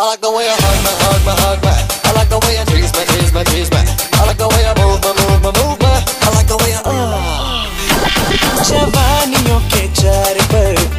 I like the way I hug my, hug my, hug my. I like the way I tease my, tease my, tease my. I like the way I move my, move my, move my. I like the way I uh. जवानियों के चार पर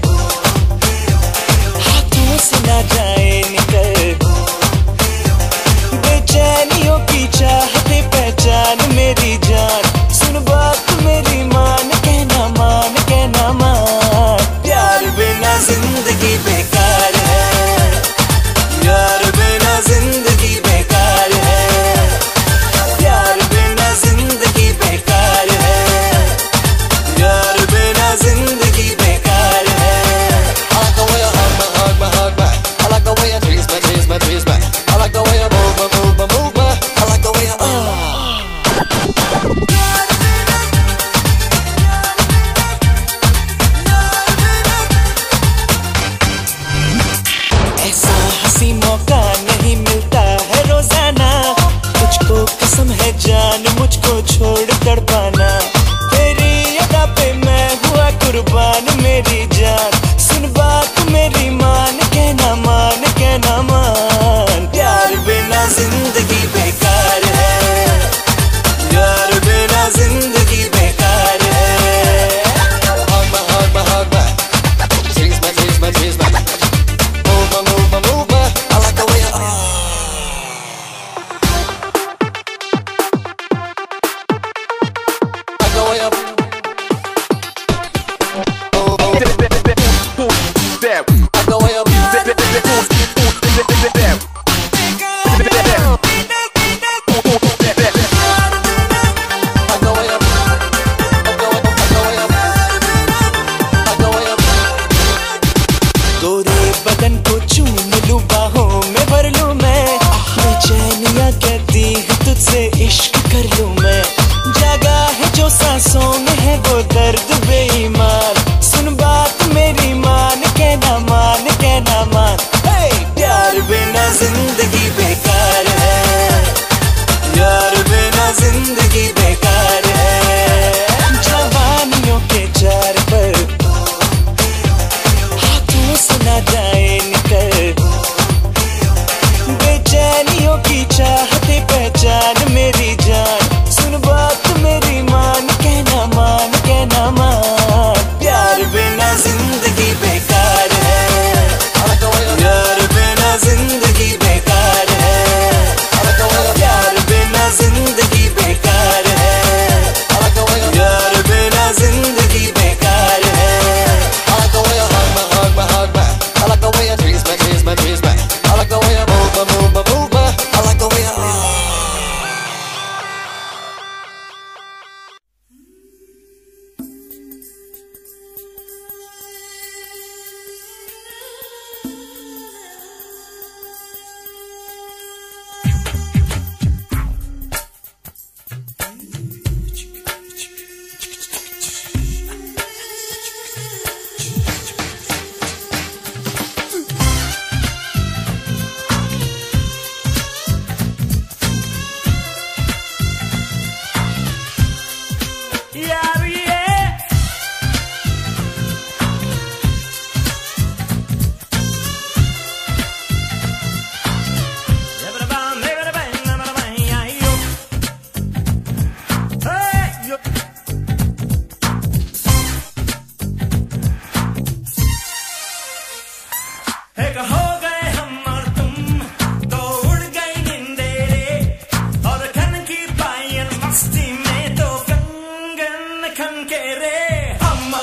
खनकेरे हम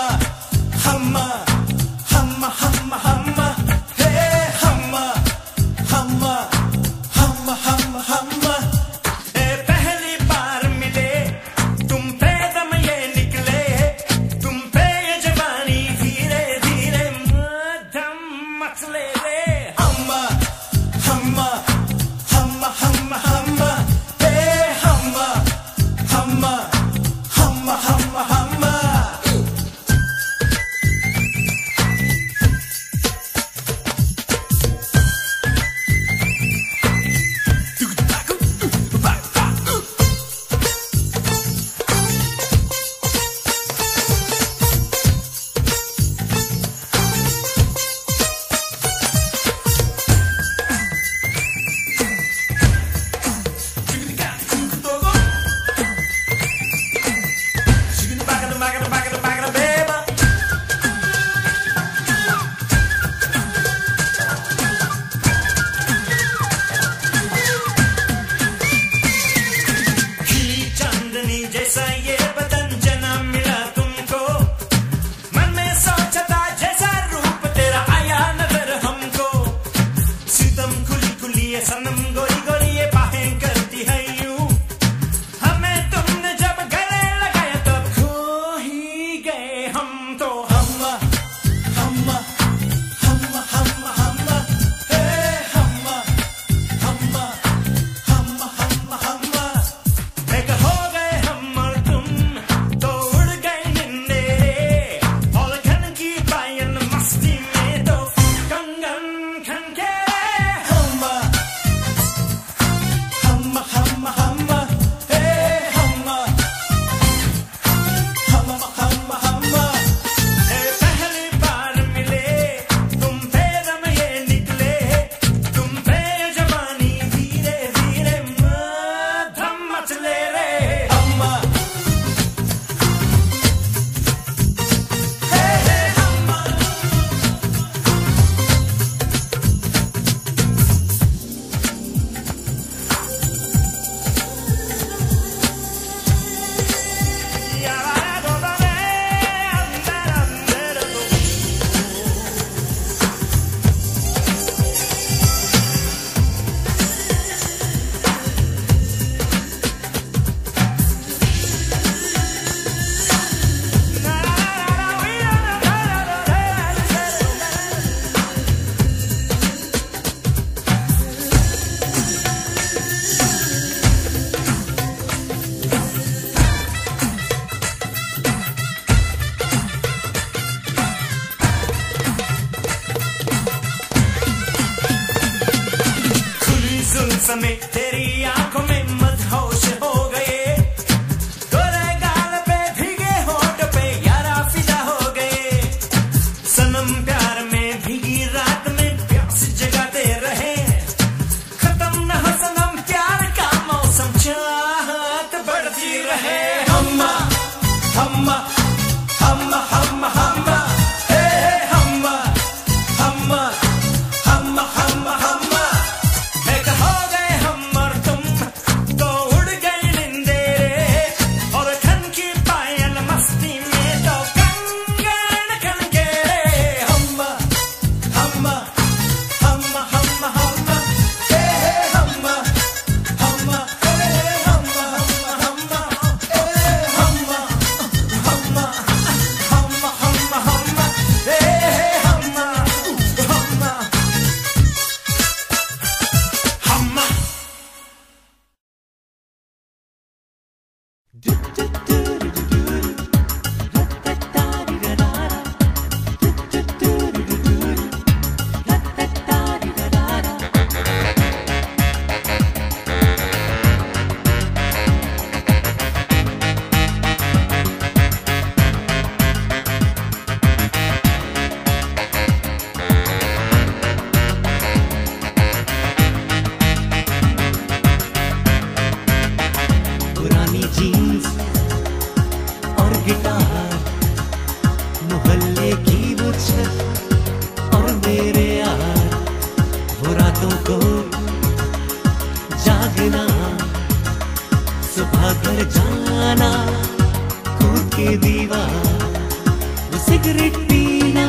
cigarette पीना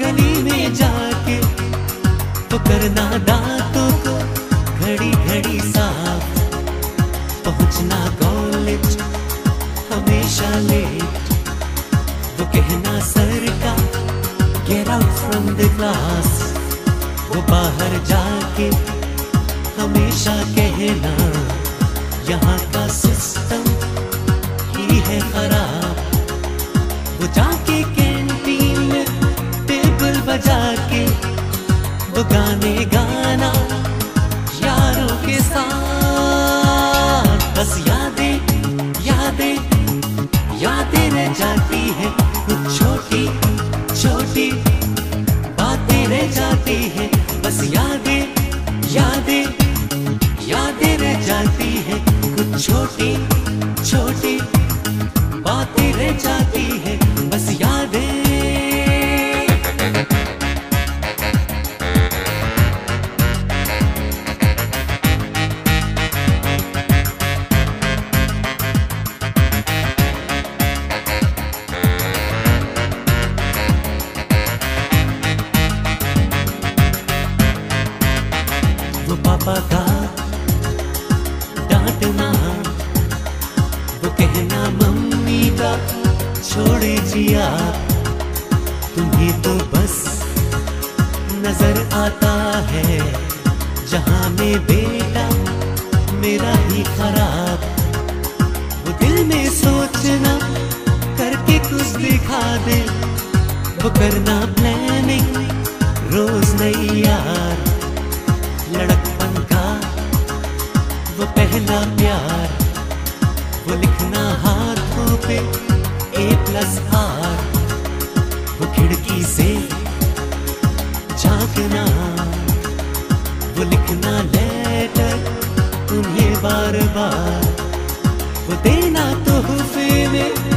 गली में जाके तो करना दांतों को घड़ी घड़ी साफ़। पहुँचना कॉलेज हमेशा लेट वो कहना सर का get out from the class वो बाहर जाके हमेशा कहना, यहाँ का सिस्टम ही है खराब। वो जाके कैंटीन में टेबल बजा के वो गाने गा खराब। वो दिल में सोचना करके कुछ दिखा दे। वो करना प्लानिंग रोज नहीं यार। लड़कपन का वो पहला प्यार। वो लिखना हाथों पे ए प्लस आर वो खिड़की से झांकना। वो लिखना लेटर तुम्हें बार बार वो देना तोहफे में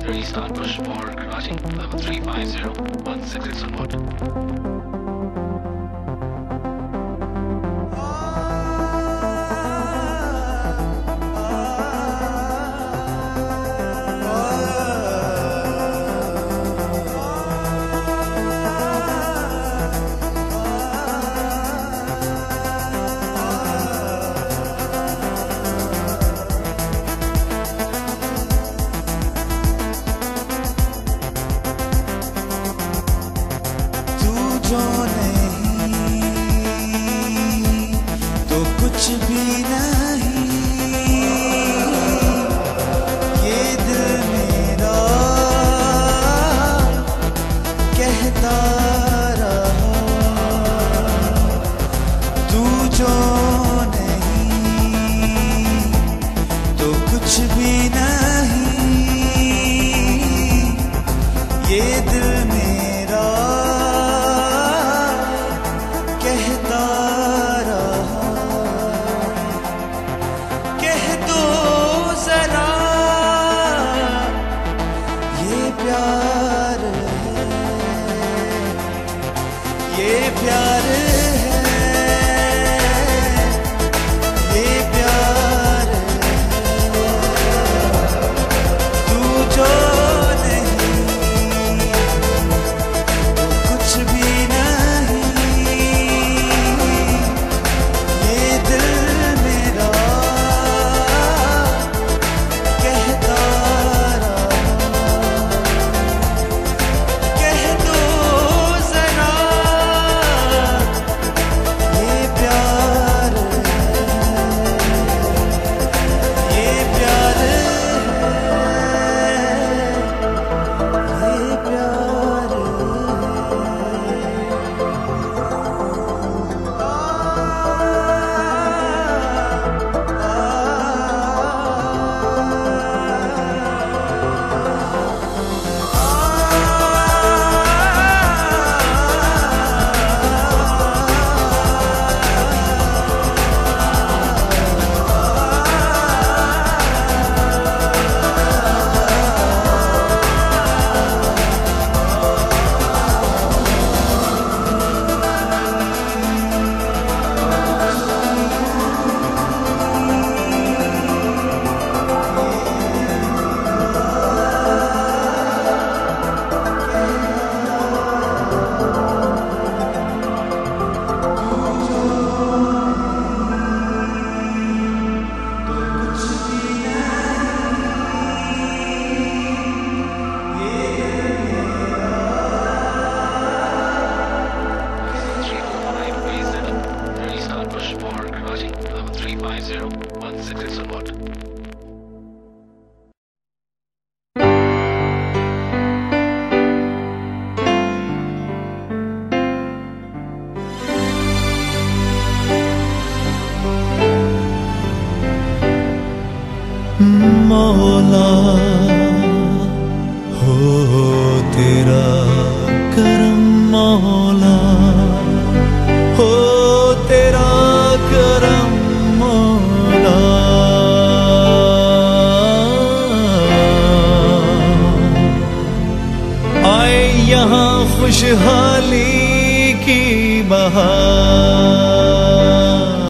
three Restart push forward crossing level 350 166 onward. joy.